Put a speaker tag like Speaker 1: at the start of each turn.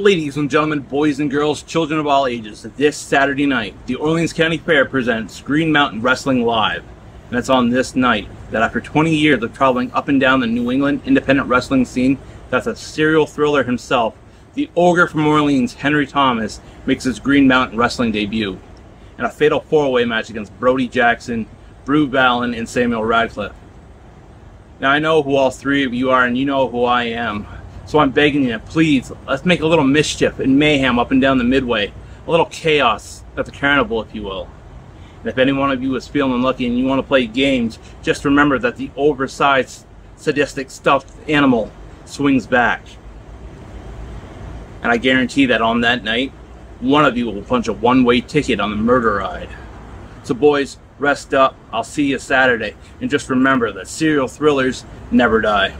Speaker 1: Ladies and gentlemen, boys and girls, children of all ages, this Saturday night, the Orleans County Fair presents Green Mountain Wrestling Live. And it's on this night that after 20 years of traveling up and down the New England independent wrestling scene, that's a serial thriller himself, the ogre from Orleans, Henry Thomas, makes his Green Mountain Wrestling debut. In a fatal four-way match against Brody Jackson, Brew Vallon, and Samuel Radcliffe. Now I know who all three of you are, and you know who I am. So I'm begging you, please, let's make a little mischief and mayhem up and down the midway. A little chaos at the carnival, if you will. And if any one of you is feeling lucky and you want to play games, just remember that the oversized, sadistic, stuffed animal swings back. And I guarantee that on that night, one of you will punch a one-way ticket on the murder ride. So boys, rest up. I'll see you Saturday. And just remember that serial thrillers never die.